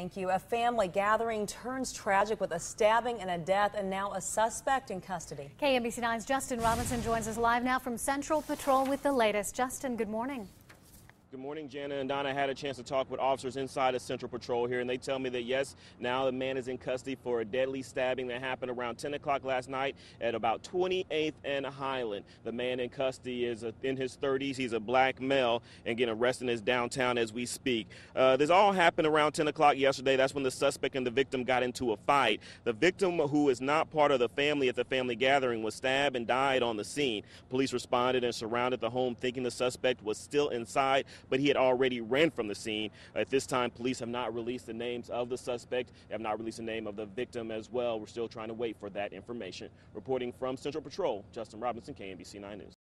Thank you. A family gathering turns tragic with a stabbing and a death, and now a suspect in custody. KMBC 9's Justin Robinson joins us live now from Central Patrol with the latest. Justin, good morning. Good morning, Jana and Donna. I had a chance to talk with officers inside of Central Patrol here, and they tell me that yes, now the man is in custody for a deadly stabbing that happened around 10 o'clock last night at about 28th and Highland. The man in custody is in his 30s. He's a black male and getting arrested in his downtown as we speak. Uh, this all happened around 10 o'clock yesterday. That's when the suspect and the victim got into a fight. The victim, who is not part of the family at the family gathering, was stabbed and died on the scene. Police responded and surrounded the home, thinking the suspect was still inside but he had already ran from the scene. At this time, police have not released the names of the suspect, they have not released the name of the victim as well. We're still trying to wait for that information. Reporting from Central Patrol, Justin Robinson, KMBC 9 News.